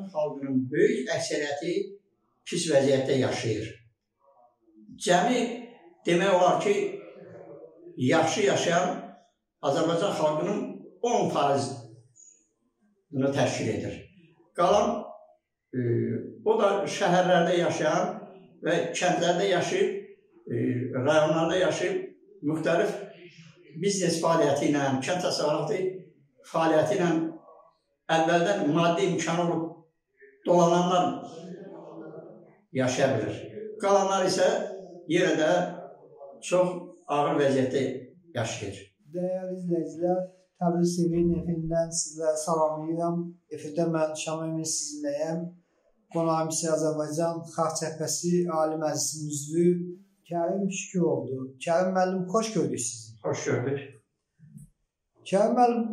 Azərbaycan xalqının böyük əksəriyyəti pis vəziyyətdə yaşayır. Cəmi demək olar ki, yaxşı yaşayan Azərbaycan xalqının 10 faizini təşkil edir. Qalan e, o da şəhərlərdə yaşayan və kəndlərdə yaşayıb, e, rayonlarda yaşayıb müxtəlif biznes fəaliyyəti ilə, kənd təsərrüfatı fəaliyyəti ilə əvvəldən maddi imkanı olub dolananlar yaşaya bilir. Qalanlar isə yenə də çox ağır vəziyyətdə yaşayır. Dəyərli izləyicilər, Təbriz TV efindən sizləri salamlayıram. Efirdə mən Şam Əmin sizinləyəm. Qonağım isə Azərbaycan Xalq Cəbhəsi Ali Məclisinin üzvü Kərim Şükurovdur. Kərim müəllim, xoş gördük sizi. Xoş gördük. Kərim müəllim,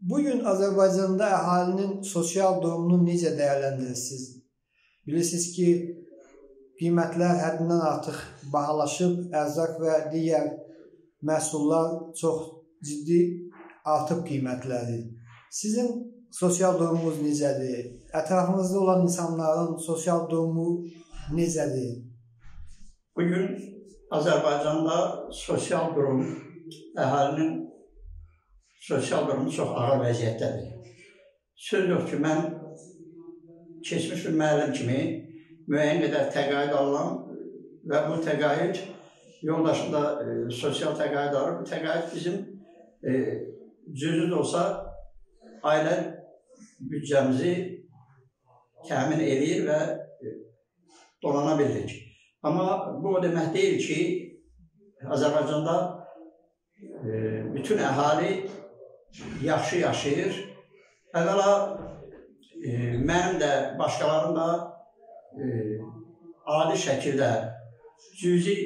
bu gün Azərbaycanda əhalinin sosial durumunu necə dəyərləndirirsiniz? Bilirsiniz ki, qiymətlər həddindən artıq bahalaşıb, ərzaq və digər məhsullar çox ciddi artıb qiymətləri. Sizin sosial durumunuz necədir? Ətrafınızda olan insanların sosial durumu necədir? Bu gün Azərbaycanda sosial durum, əhalinin sosial durumu çox ağır vəziyyətdədir. Söz yox ki, mən keçmiş bir müəllim kimi müəyyən qədər təqaüd alıram və bu təqaüd yoldaşım da e, sosial təqaüd alır. Bu təqaüd bizim e, cüzü də olsa ailə büdcəmizi təmin eləyir və e, dolana bilirik. Amma bu o demək deyil ki, Azərbaycanda e, bütün əhali yaxşı yaşayır. Əvvəla e, mənim də, başqalarının da e, adi şəkildə cüzi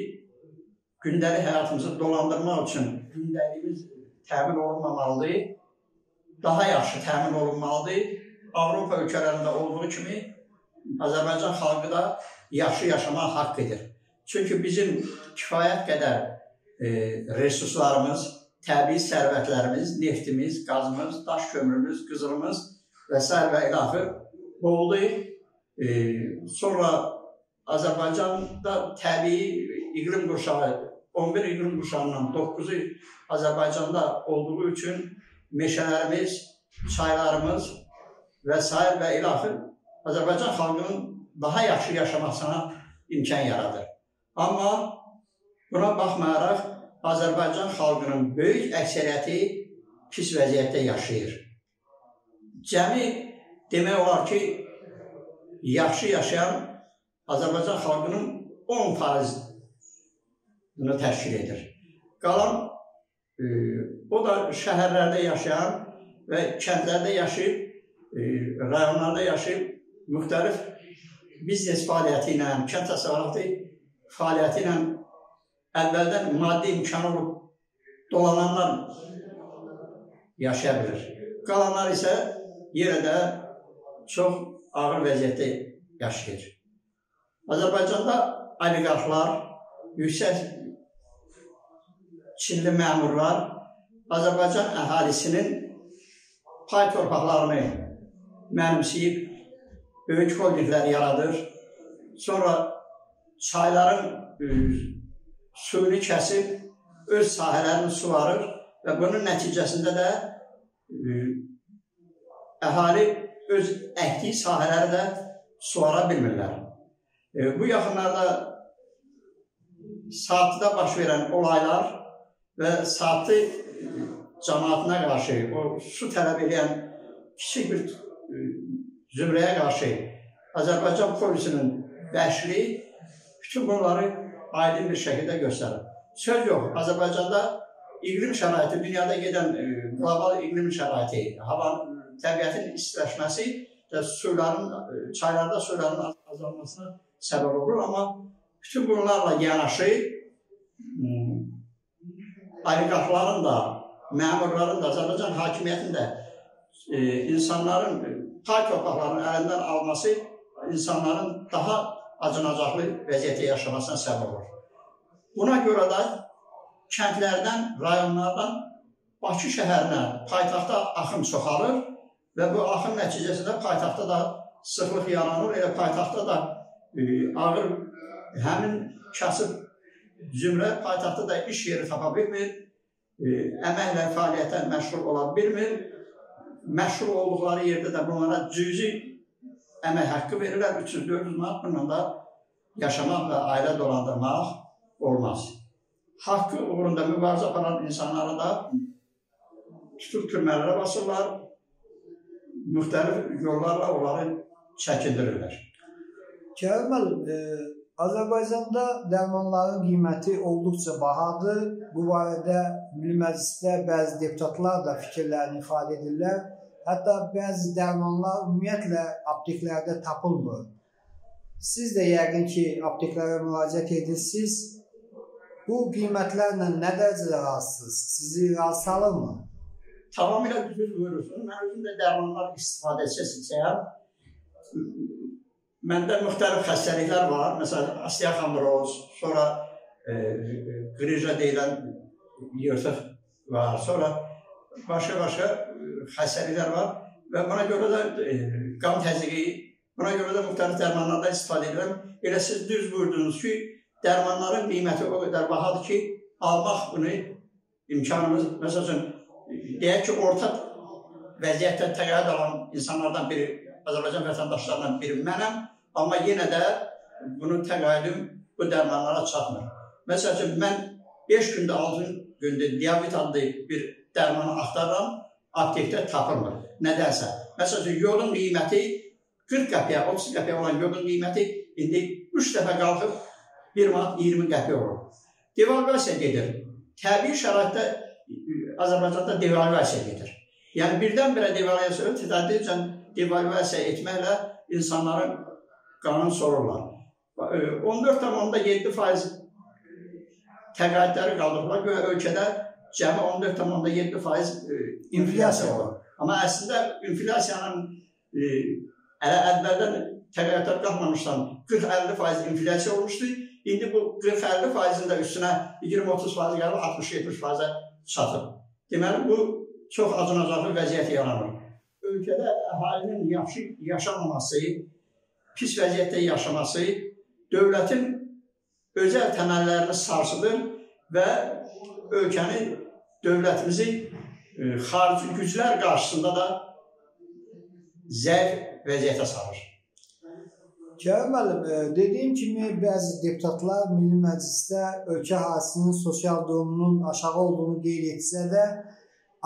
gündəlik həyatımızı dolandırmaq üçün gündəliyimiz təmin olunmamalıdır. Daha yaxşı təmin olunmalıdır. Avropa ölkələrində olduğu kimi Azərbaycan xalqı da yaxşı yaşamaq haqq edir. Çünki bizim kifayət qədər e, resurslarımız, təbii sərvətlərimiz, neftimiz, qazımız, daş kömürümüz, qızılımız və s. və ilaxı oldu. E, sonra Azərbaycanda təbii iqlim qurşağı 11 iqlim qurşağından 9-u Azərbaycanda olduğu üçün meşələrimiz, çaylarımız və s. və ilaxı Azərbaycan xalqının daha yaxşı yaşamasına imkan yaradır. Amma buna baxmayaraq Azərbaycan xalqının böyük əksəriyyəti pis vəziyyətdə yaşayır. Cəmi demək olar ki, yaxşı yaşayan Azərbaycan xalqının 10 faizini təşkil edir. Qalan e, o da şəhərlərdə yaşayan və kəndlərdə yaşayıb, e, rayonlarda yaşayıb müxtəlif biznes fəaliyyəti ilə, kənd təsərrüfatı fəaliyyəti ilə əvvəldən maddi imkanı olub dolananlar yaşaya bilir. Qalanlar isə yenə də çox ağır vəziyyətdə yaşayır. Azərbaycanda oliqarxlar, yüksək Çinli məmurlar Azərbaycan əhalisinin pay torpaqlarını mənimsəyib böyük holdinglər yaradır. Sonra çayların suyunu kəsib öz sahələrini suvarır və bunun nəticəsində də e, əhali öz əkdiyi sahələri də suvara bilmirlər. E, bu yaxınlarda saatda baş verən olaylar və saatı cəmaatına qarşı o su tələb edən kiçik bir zümrəyə qarşı Azərbaycan polisinin vəhşiliyi bütün bunları aydın bir şəkildə göstərir. Söz yox, Azərbaycanda iqlim şəraiti, dünyada gedən e, qlobal iqlim şəraiti, hava təbiətin istiləşməsi və suyların, e, çaylarda suyların azalmasına səbəb olur. Amma bütün bunlarla yanaşı oliqarxların da, məmurların da, Azərbaycan hakimiyyətinin də e, insanların pay torpaqlarının əlindən alması insanların daha acınacaqlı vəziyyətə yaşamasına səbəb olur. Buna görə də kəndlərdən, rayonlardan Bakı şəhərinə, paytaxta axım çoxalır və bu axın nəticəsində paytaxtda da sıxlıq yaranır. Elə paytaxtda da e, ağır həmin kasıb zümrə paytaxtda da iş yeri tapa bilmir, e, əməklə fəaliyyətə məşğul ola bilmir. Məşğul olduqları yerdə də bunlara cüzi əmək haqqı verirlər 300-400 manat. Bununla da yaşamaq və ailə dolandırmaq olmaz. Haqqı uğrunda mübarizə aparan insanları da tutub türmələrə basırlar, müxtəlif yollarla onları çəkindirirlər. Kərim müəllim, e, Azərbaycanda dərmanların qiyməti olduqca bahadır. Bu barədə Milli Məclisdə bəzi deputatlar da fikirlərini ifadə edirlər. Hətta bəzi dərmanlar ümumiyyətlə apteklərdə tapılmır. Siz də yəqin ki, apteklərə müraciət edirsiniz. Bu qiymətlərlə nə dərəcədə razısınız? Sizi razı salırmı? Tamamilə düz buyurursunuz. Mən özüm də dərmanlar istifadəçisiyəm. Məndə müxtəlif xəstəliklər var. Məsələn, osteoxondroz, sonra e, qrija deyilən yırtıq var. Sonra başqa-başqa xəstəliklər var və buna görə də e, qan təzyiqi, buna görə də müxtəlif dərmanlardan istifadə edirəm. Elə siz düz buyurdunuz ki, dərmanların qiyməti o qədər bahadır ki, almaq bunu imkanımız, məsəl üçün, deyək ki, orta vəziyyətdə təqaüd alan insanlardan biri, Azərbaycan vətəndaşlarından biri mənəm, amma yenə də bunun təqaüdüm bu dərmanlara çatmır. Məsəl üçün, mən 5 gündə, 6 gündə diabet adlı bir dərmanı axtarıram, aptekdə tapılmır. Nədənsə. Məsəl üçün, yolun qiyməti 40 qəpiyə, 30 qəpiyə olan yolun qiyməti indi 3 dəfə qalxıb 1 manat 20 qəpiyə olur. Devalvasiya gedir. Təbii şəraitdə Azərbaycanda devalvasiya gedir. Yəni birdən-birə devalvasiya, tədricən devalvasiya etməklə insanların qanun sorurlar. 14,7 faiz təqaüdləri qaldırırlar. Göyə ölkədə cəmi 14,7 faiz e, inflyasiya var. Amma əslində inflyasiyanın e, ələ əvvəldən təqaüdlər qalxmamışdan 40-50 faiz inflyasiya olmuşdu. İndi bu 40-50 faizin də üstünə 20-30 faiz gəlib 60-70 faizə çatıb. Deməli, bu çox acınacaqlı vəziyyət yaranır. Ölkədə əhalinin yaxşı yaşamaması, pis vəziyyətdə yaşaması dövlətin özəl təməllərini sarsıdır və ölkəni, dövlətimizi e, xarici güclər qarşısında da zəif vəziyyətə salır. Kərim müəllim, e, dediyim kimi bəzi deputatlar Milli Məclisdə ölkə əhalisinin sosial durumunun aşağı olduğunu qeyd etsə də,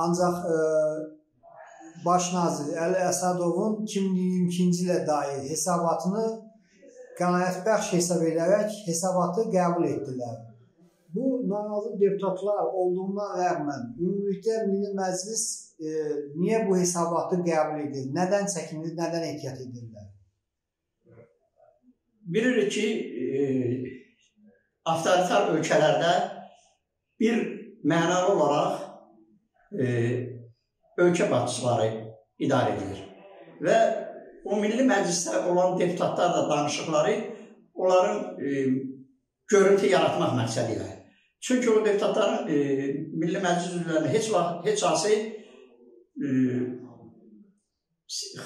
ancaq e, Baş nazir Əli Əsədovun 2022-ci ilə dair hesabatını qənaətbəxş hesab edərək hesabatı qəbul etdilər. Bu narazı deputatlar olduğuna rəğmən ümumilikdə Milli Məclis e, niyə bu hesabatı qəbul edir? Nədən çəkinir, nədən ehtiyat edirlər? bilirik ki, e, avtoritar ölkələrdə bir mənalı olaraq e, ölkə başçıları idarə edilir. Və o Milli Məclisdə olan deputatlar da danışıqları onların e, görüntü yaratmaq məqsədi ilə. Çünki o deputatların e, Milli Məclis üzvlərini heç vaxt, heç hansı e,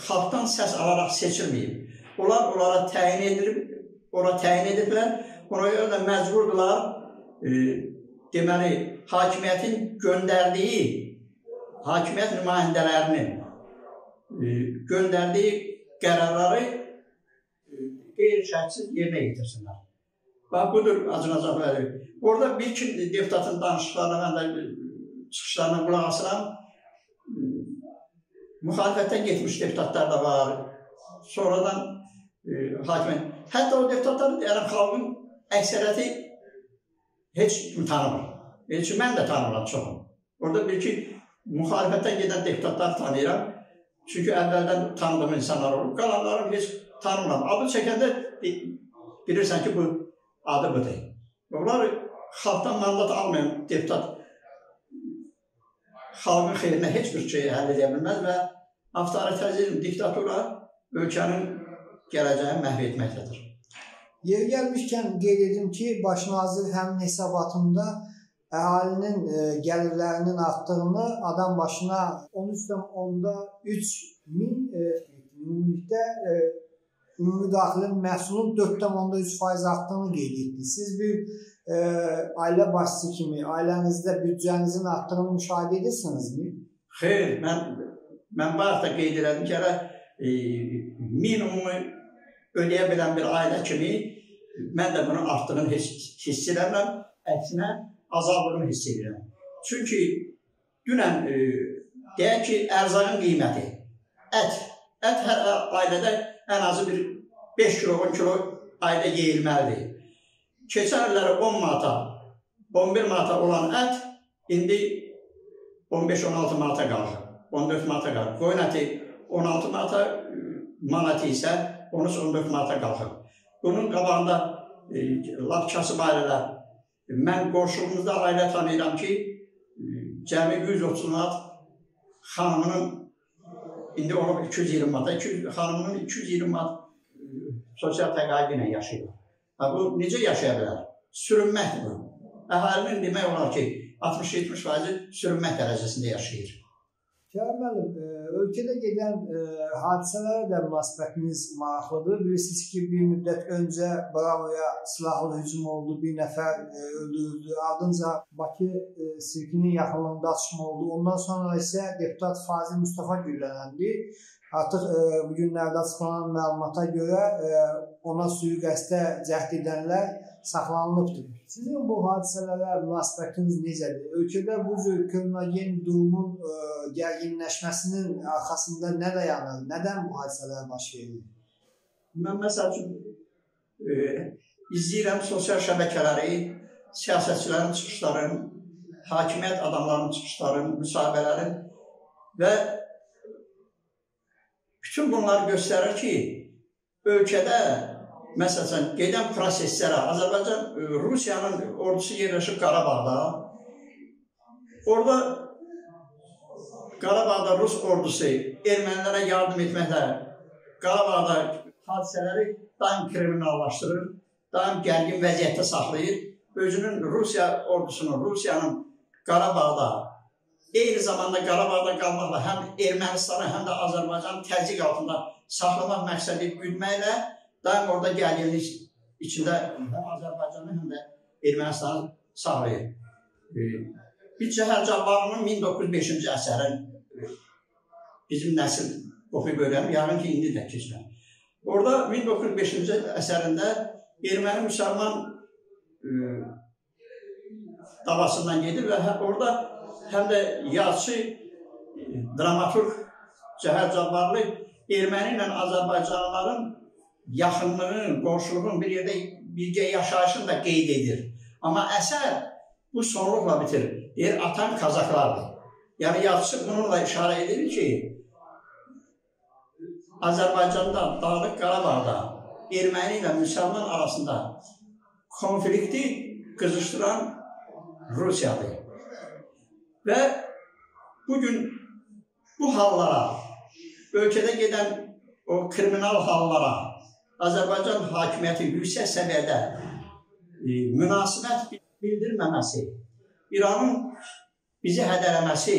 xalqdan səs alaraq seçilməyib. Onlar onlara təyin edilib, ora təyin ediblər. Ona görə də məcburdurlar e, deməli hakimiyyətin göndərdiyi hakimiyyət nümayəndələrinin e, göndərdiyi qərarları e, qeyri-şərtsiz yerinə yetirsinlər. Bax, budur acınacaqları. Orada bir iki deputatın danışıqlarına mən də çıxışlarına qulaq asıram. Müxalifətdən getmiş deputatlar da var. Sonradan e, hakimin Hətta o deputatları deyərəm, xalqın əksəriyyəti heç kim tanımır. Heç ki, mən də tanımıram çoxum. Orada bir ki, müxalifətdən gedən deputatları tanıyıram. Çünki əvvəldən tanıdığım insanlar olub. Qalanlarım heç tanımıram. Adı çəkəndə bilirsən ki, bu adı budur. Onlar xalqdan mandat almayan deputat xalqın xeyrinə heç bir şey həll edə bilməz və avtoritarizm, diktatura ölkənin gələcəyi məhv etməkdədir. Yer gəlmişkən qeyd edim ki, baş nazir həmin hesabatında əhalinin e, gəlirlərinin artdığını, adam başına 13.3 min e, ümumilikdə e, ümumi daxili məhsulun 4.3% artdığını qeyd etdi. Siz bir e, ailə başçısı kimi ailənizdə büdcənizin artdığını müşahidə edirsinizmi? Xeyr, mən mən bayaq da qeyd elədim ki, hələ e, minimumu ödəyə bilən bir ailə kimi mən də bunun artdığını hiss, hiss edirəm. Əksinə azaldığını hiss edirəm. Çünki dünən e, deyək ki, ərzağın qiyməti ət, ət hər ailədə ən azı bir 5 kilo, 10 kilo ayda yeyilməlidir. Keçən illəri 10 manata, 11 manata olan ət indi 15-16 manata qalır. 14 manata qalır. Qoyun əti 16 manata, manat isə 13-14 manata qalxır. Bunun qabağında e, lap kasıb ailələr, mən qonşuluğumuzda ailə tanıyıram ki, e, cəmi 130 manat xanımının indi olub 220 manat, 200, xanımının 220 manat sosial təqaüd ilə yaşayır. Ha, bu necə yaşaya bilər? Sürünməkdir bu. Əhalinin demək olar ki, 60-70 faizi sürünmək dərəcəsində yaşayır. Kərim müəllim, e, ölkədə gedən e, hadisələrə də münasibətiniz maraqlıdır. Bilirsiniz ki, bir müddət öncə Bravoya silahlı hücum oldu, bir nəfər e, öldürüldü. Ardınca Bakı ə, sirkinin yaxınlığında atışma oldu. Ondan sonra isə deputat Fazil Mustafa güllələndi. Artıq ə, bu günlərdə açıqlanan məlumata görə ə, ona sui-qəsdə cəhd edənlər saxlanılıbdır. Sizin bu hadisələrə münasibətiniz necədir? Ölkədə bu cür kriminogen durumun ə, e, gərginləşməsinin arxasında nə dayanır? Nədən bu hadisələr baş verir? Mən məsəl üçün e, izləyirəm sosial şəbəkələri, siyasətçilərin çıxışlarını, hakimiyyət adamlarının çıxışlarını, müsahibələrin və bütün bunlar göstərir ki, ölkədə məsələn, gedən proseslərə Azərbaycan e, Rusiyanın ordusu yerləşib Qarabağda. Orada Qarabağda Rus ordusu ermənilərə yardım etməklə Qarabağda hadisələri daim kriminallaşdırır, daim gərgin vəziyyətdə saxlayır. Özünün Rusiya ordusunu, Rusiyanın Qarabağda eyni zamanda Qarabağda qalmaqla həm Ermənistanı, həm də Azərbaycanı təzyiq altında saxlamaq məqsədi güdməklə daim orada gərginlik içində həm Azərbaycanı, həm də Ermənistanı saxlayır. Bir Cəhər Cabbarının 1905-ci əsərin bizim nəsil oxuyub öyrənib, yəqin ki, indi də keçirəm. Orada 1905-ci əsərində erməni müsəlman e, davasından gedir və hə, orada həm də yazıçı, e, dramaturq Cəhər Cabbarlı erməni ilə Azərbaycanlıların yaxınlığın, qonşuluğun bir yerdə birgə yaşayışını da qeyd edir. Amma əsər bu sonluqla bitir. Deyir, atan Kazaklardır. Yəni yazıçı bununla işarə edir ki, Azərbaycanda, Dağlıq Qarabağda erməni ilə müsəlman arasında konflikti qızışdıran Rusiyadır. Və bugün bu hallara, ölkədə gedən o kriminal hallara, Azərbaycan hakimiyyəti yüksək səviyyədə e, münasibət bildirməməsi, İranın bizi hədələməsi,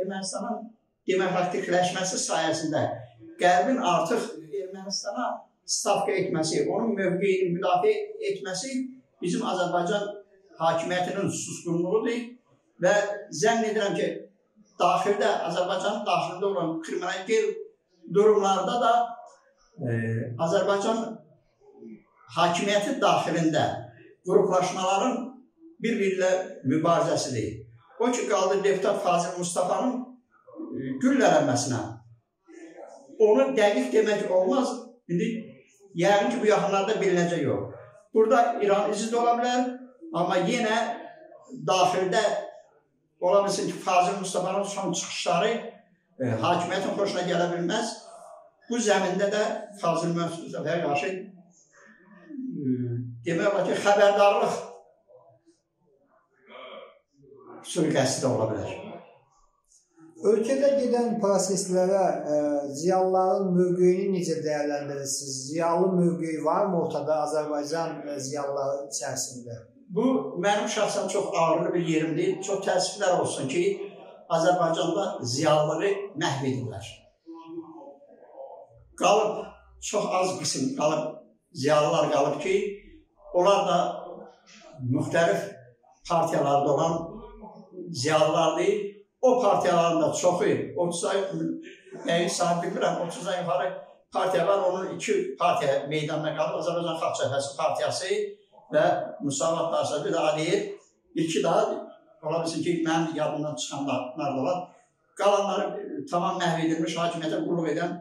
Ermənistanın demokratikləşməsi sayəsində Qərbin artıq Ermənistana stavka etməsi, onun mövqeyini müdafiə etməsi bizim Azərbaycan hakimiyyətinin susqunluğudur və zənn edirəm ki, daxildə, Azərbaycanın daxilində olan kriminal durumlarda da Azərbaycan hakimiyyəti daxilində qruplaşmaların bir-biri ilə mübarizəsidir. O ki, qaldı deputat Fazil Mustafanın e, güllələnməsinə. Onu dəqiq demək olmaz. İndi yəqin ki, bu yaxınlarda bilinəcək yox. Burada İran izi də ola bilər, amma yenə daxildə ola bilsin ki, Fazil Mustafanın son çıxışları e, hakimiyyətin xoşuna gələ bilməz. Bu zəmində də Fazıl Müstəfəyə qarşı demək olar ki, xəbərdarlıq sui-qəsdi də ola bilər. Ölkədə gedən proseslərə ə, ziyalıların mövqeyini necə dəyərləndirirsiniz? Ziyalı mövqeyi varmı ortada Azərbaycan ziyalıları içərisində? Bu mənim şəxsən çox ağrılı bir yerimdir. Çox təəssüflər olsun ki, Azərbaycanda ziyalıları məhv edirlər. Qalıb, çox az qism qalıb, ziyalılar qalıb ki, onlar da müxtəlif partiyalarda olan ziyalılardır. O partiyaların da çoxu, 30-a, yəni sahib bilmirəm, 30-a yuxarı partiya var, onun iki partiya meydanda qalıb, Azərbaycan Xalq Cəbhəsi partiyası və Müsavat Darsası, bir də Aliyev, iki daha ola bilsin ki, mənim yadımdan çıxanlar da var. Qalanları tamam məhv edilmiş, hakimiyyətə qulluq edən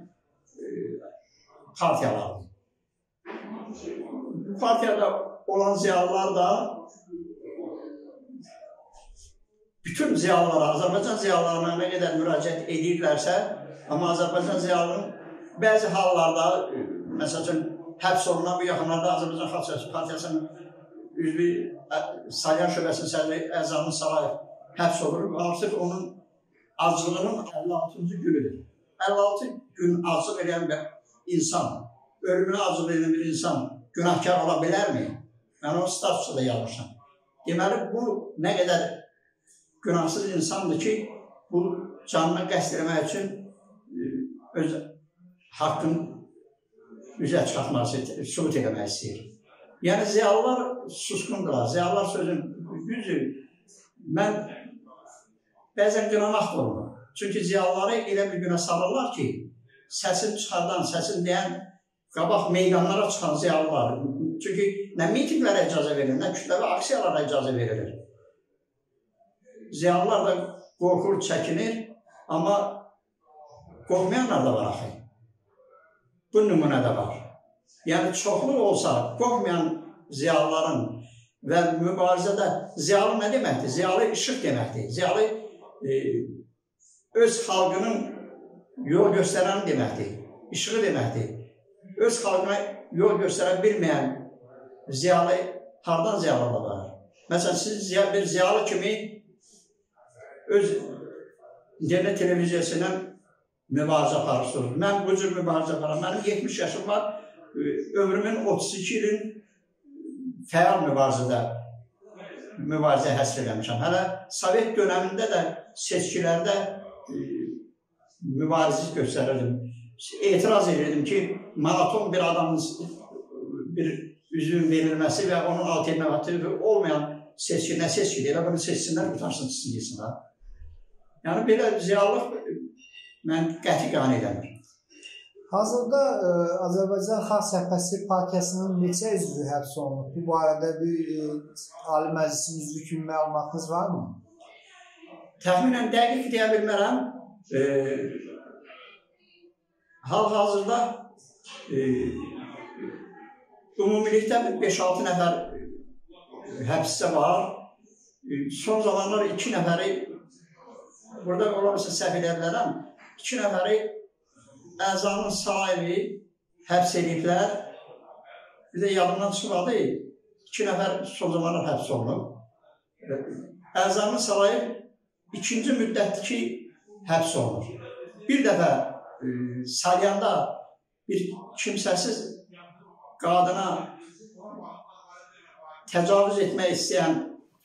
partiyalardır. Bu partiyada olan ziyalılar da bütün ziyalılara, Azərbaycan ziyalılarına nə qədər müraciət edirlərsə, amma Azərbaycan ziyalının bəzi hallarda, e, məsəl üçün, həbs olunan bu yaxınlarda Azərbaycan Xalq Partiyasının üzvü Salyan şöbəsinin sədri Əzamın Salayev həbs olur və artıq onun acılığının 56-cı günüdür. 56 gün acılıq edən bir insan, ölümünə acılıq edən bir insan günahkar ola bilərmi? Mən onun statusu da yazmışam. Deməli, bu nə qədər günahsız insandır ki, bu canına qəsd eləmək üçün e, öz haqqın üzə çıxartması, sübut eləmək istəyir. Yəni, ziyalılar susqundurlar. Ziyalılar sözün düzdür. Mən bəzən qınamaq da olmur. Çünki ziyalıları elə bir günə salırlar ki, səsin çıxardan, səsin deyən, qabaq meydanlara çıxan ziyalılar. Çünki nə mitinglərə icazə verilir, nə kütləvi aksiyalara icazə verilir. Ziyalılar da qorxur, çəkinir, amma qorxmayanlar da var axı. Bu nümunə də var. Yəni çoxluq olsa, qorxmayan ziyalıların və mübarizədə ziyalı nə deməkdir? Ziyalı işıq deməkdir. Ziyalı e, öz xalqının yol göstərən deməkdir. İşığı deməkdir. Öz xalqına yol göstərə bilməyən ziyalı hardan ziyalı var? Məsələn, siz bir ziyalı kimi öz internet televiziyasından mübarizə aparırsınız. Mən bu cür mübarizə aparıram. Mənim 70 yaşım var. Ömrümün 32 ilin fəal mübarizədə mübarizə həsr eləmişəm. Hələ Sovet dönəmində də seçkilərdə mübarizə göstərirdim. Etiraz edirdim ki, maraton bir adamın bir üzvün verilməsi və onun alternativi olmayan seçki, nə seçkidir, elə bunu seçsinlər, qutarsın, çıxsın, Yəni, belə ziyalıq mən qəti qane eləmir. Hazırda ə, e, Azərbaycan Xalq Cəbhəsi partiyasının neçə üzvü həbs olunub? Bu barədə bir ə, e, Ali Məclisin üzvü kimi məlumatınız varmı? Təxminən dəqiq deyə bilmərəm. E, Hal-hazırda e, ümumilikdə 5-6 nəfər həbsdə var. E, son zamanlar 2 nəfəri burada ola bilsə səhv edə bilərəm. 2 nəfəri əzanın sahibi həbs ediblər. Bir də yadımdan çıxmadı, iki nəfər son zamanlar həbs olunub. Əzanın sahibi ikinci müddətdir ki, həbs olunur. Bir dəfə e, Salyanda bir kimsəsiz qadına təcavüz etmək istəyən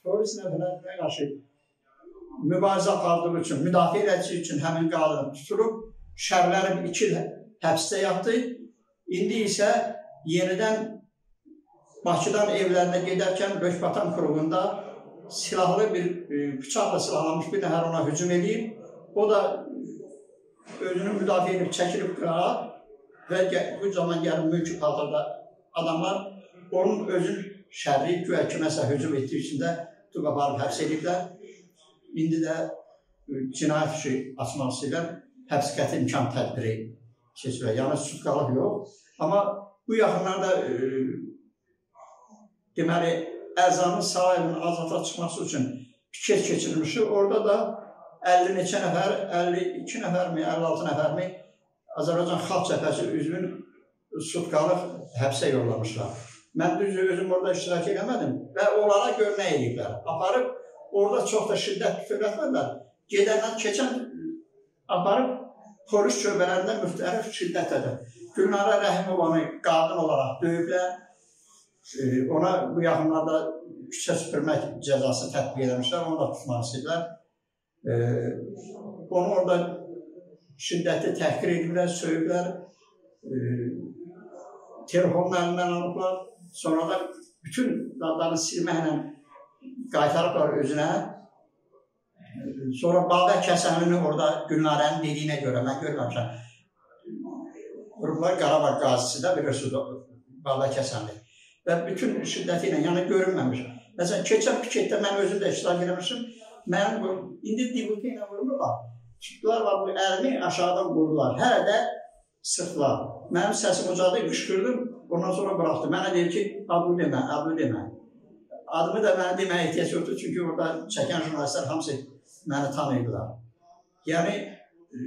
polis nəfərlərinə qarşı mübarizə apardığı üçün, müdafiə edici üçün həmin qadını tutulub, şərlərim iki il həbsdə yatdı. İndi isə yenidən Bakıdan evlərinə gedərkən Rökbatan qurğunda silahlı bir e, bıçaqla silahlanmış bir nəfər ona hücum edib. O da özünü müdafiə edib çəkilib qırağa və bu zaman gəlib mülki paltarda adamlar onun özün şərri güya kiməsə hücum etdiyi üçün də tutub aparıb həbs ediblər. İndi də e, cinayət işi açmaq istəyirlər həbs qəti imkan tədbiri keçirək. Yəni sutqalıq yox. Amma bu yaxınlarda e, deməli ərzanın sahibinin azadlığa çıxması üçün piket keçirilmişdi. Orada da 50 neçə nəfər, 52 nəfərmi, 56 nəfərmi Azərbaycan Xalq Cəbhəsi üzvün sutqalıq həbsə yollamışlar. Mən düz özüm orada iştirak eləmədim və onlara gör nə ediblər. Aparıb orada çox da şiddət küfür etmədilər. Gedəndən keçən aparıb polis şöbələrində müxtəlif şiddətədir. Gülnara Rəhimovanı qadın olaraq döyüblər. Ona bu yaxınlarda küçə süpürmək cəzası tətbiq edilmişlər, onu da tutmaq istəyirlər. Onu orada şiddətli təhqir ediblər, söyüblər, telefonun əlindən alıblar, sonra da bütün dadlarını silməklə qaytarıblar özünə. Sonra Babək Kəsənini orada Gülnarənin dediyinə görə, mən görməmişəm, vurublar Qarabağ qazisi də bilirsiniz, Babək Kəsənli. Və bütün şiddəti ilə, yəni görünməmiş. Məsələn, keçən piketdə mən özüm də iştirak etmişim. Mən bu, indi dibuka ilə vururlar. Tutdular var bu əlini aşağıdan vurdular. Hələ də sıxdılar. Mənim səsim ucadı, qışqırdım. Ondan sonra buraxdı. Mənə deyir ki, adını demə, adını demə. Adımı da mənə deməyə ehtiyac yoxdur, çünki orada çəkən jurnalistlər hamısı məni tanıyırdılar. Yəni, e,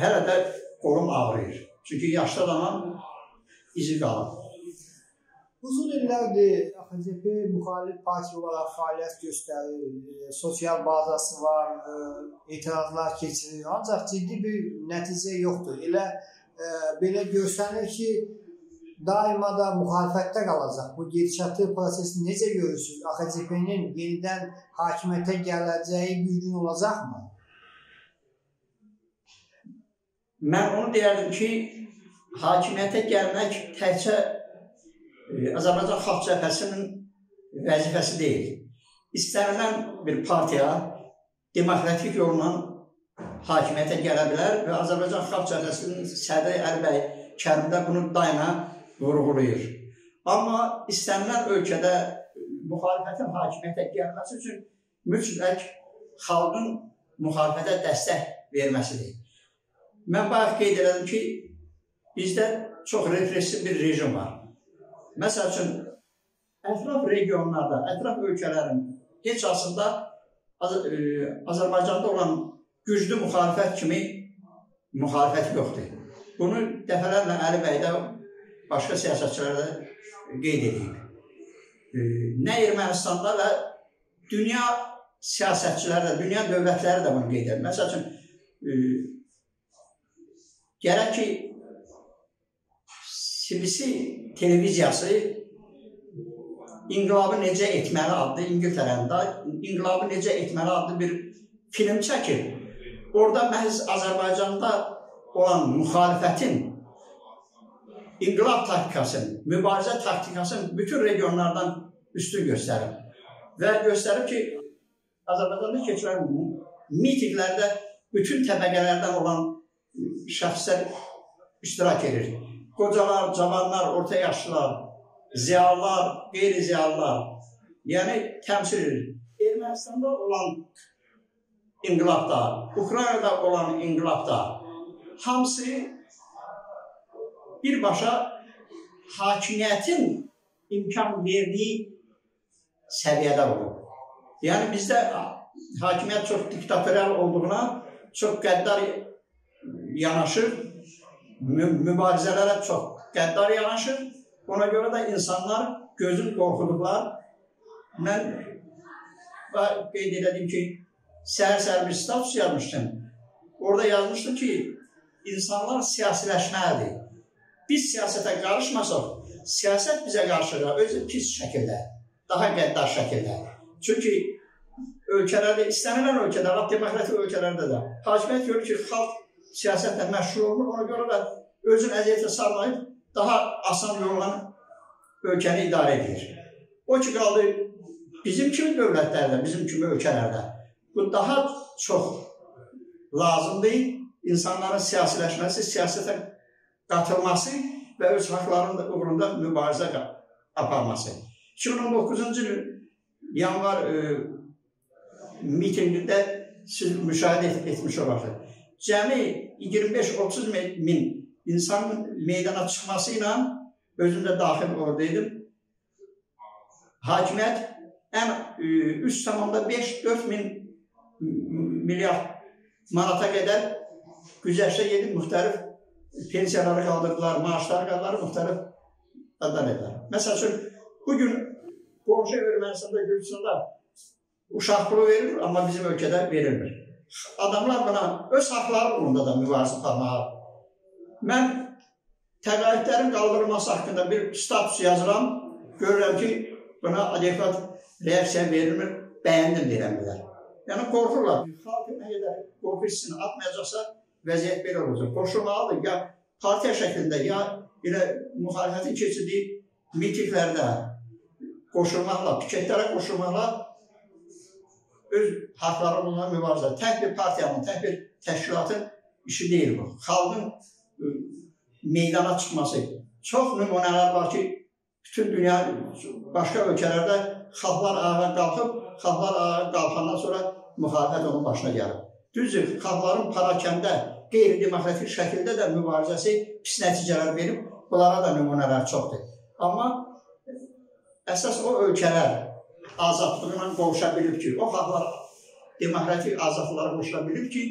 hələ də qolum ağrıyır. Çünki yaşlı adamın izi qalıb. Uzun illərdir AXCP müxalif partiya olaraq fəaliyyət göstərir, e, sosial bazası var, e, etirazlar keçirir, ancaq ciddi bir nəticə yoxdur. Elə e, belə göstərir ki, daima da müxalifətdə qalacaq. Bu gedişatı prosesini necə görürsünüz? AXCP-nin yenidən hakimiyyətə gələcəyi bir gün olacaqmı? Mən onu deyərdim ki, hakimiyyətə gəlmək təkcə e, Azərbaycan Xalq Cəbhəsinin vəzifəsi deyil. İstənilən bir partiya demokratik yolla hakimiyyətə gələ bilər və Azərbaycan Xalq Cəbhəsinin sədri Əlbəy Kərimdə bunu daima vurğulayır. Amma istənilən ölkədə müxalifətin hakimiyyətə gəlməsi üçün mütləq xalqın müxalifətə dəstək verməsidir. Mən bayaq qeyd elədim ki, bizdə çox repressiv bir rejim var. Məsəl üçün, ətraf regionlarda, ətraf ölkələrin heç aslında Az ə, e, Azərbaycanda olan güclü müxalifət kimi müxalifət yoxdur. Bunu dəfələrlə Əli bəy də başqa siyasətçilər də qeyd edib. E, nə Ermənistanda və dünya siyasətçiləri də, dünya dövlətləri də bunu qeyd edir. Məsəl üçün, e, gərək ki, CBC televiziyası İnqilabı necə etməli adlı İngiltərəndə İnqilabı necə etməli adlı bir film çəkir. Orada məhz Azərbaycanda olan müxalifətin inqilab taktikasını, mübarizə taktikasını bütün regionlardan üstün göstərir. Və göstərir ki, Azərbaycanda keçirilən mitinqlərdə bütün təbəqələrdən olan şəxslər iştirak edir. Qocalar, cavanlar, orta yaşlılar, ziyalılar, qeyri-ziyalılar, yəni təmsil edir. Ermənistanda olan inqilabda, Ukraynada olan inqilabda hamısı birbaşa hakimiyyətin imkan verdiyi səviyyədə olur. Yəni bizdə hakimiyyət çox diktatorial olduğuna çox qəddar yanaşır, mübarizələrə çox qəddar yanaşır Ona görə də insanlar gözün qorxuduqlar. Mən qeyd elədim ki, səhər-səhər bir status yazmışdım. Orada yazmışdım ki, insanlar siyasiləşməlidir. Biz siyasətə qarışmasaq, siyasət bizə qarşılar özü pis şəkildə, daha qəddar şəkildə. Çünki ölkələrdə, istənilən ölkədə, demokratik ölkələrdə də hakimiyyət görür ki, xalq siyasətlə məşğul olmur, ona görə də özün əziyyətə salmayıb daha asan yolla ölkəni idarə edir. O ki, qaldı bizim kimi dövlətlərdə, bizim kimi ölkələrdə bu daha çox lazımdır. İnsanların siyasiləşməsi, siyasətə qatılması və öz haqlarının uğrunda mübarizə aparması. 2019-cu il yanvar e, mitingində siz müşahidə et, etmiş olasınız. Cəmi 25-30 min insanın meydana çıxması ilə özüm də daxil oradaydım. Hakimiyyət ən e, üst zamanda 5-4 min milyard manata qədər güzəştə gedib müxtəlif pensiyaları qaldırdılar, maaşları qaldırdılar, müxtəlif edilər. Məsəl üçün, bugün qonşu Ermənistanda, Gürcistanda uşaq pulu verilir, amma bizim ölkədə verilmir. Adamlar buna öz haqları uğrunda da mübarizə aparmağa Mən təqaüdlərin qaldırılması haqqında bir status yazıram. görürəm ki, buna adekvat reaksiya verilmir, bəyəndim deyirəmlər. Yəni qorxurlar. Xalq nə qədər qorxu hissini atmayacaqsa, vəziyyət belə olacaq. Qoşulmalıdır ya partiya şəklində, ya elə müxalifətin keçirdiyi mitinglərdə qoşulmaqla, piketlərə qoşulmaqla öz haqları bununla mübarizə. Tək bir partiyanın, tək bir təşkilatın işi deyil bu. Xalqın ə, meydana çıxması. Çox nümunələr var ki, bütün dünya başqa ölkələrdə xalqlar ayağa qalxıb, xalqlar ayağa qalxandan sonra müxalifət onun başına gəlir. Düzdür, xalqların parakəndə qeyri-demokratik şəkildə də mübarizəsi pis nəticələr verib, bunlara da nümunələr çoxdur. Amma əsas o ölkələr azadlığına qovuşa bilib ki, o xalqlar demokratik azadlıqlara qovuşa bilib ki,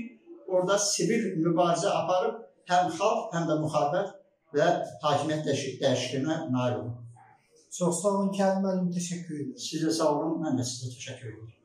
orada sivil mübarizə aparıb həm xalq, həm də müxalifət və hakimiyyət dəyişikliyinə nail olur. Çox sağ olun Kərim müəllim, təşəkkür edirəm. Sizə sağ olun, mən də sizə təşəkkür edirəm.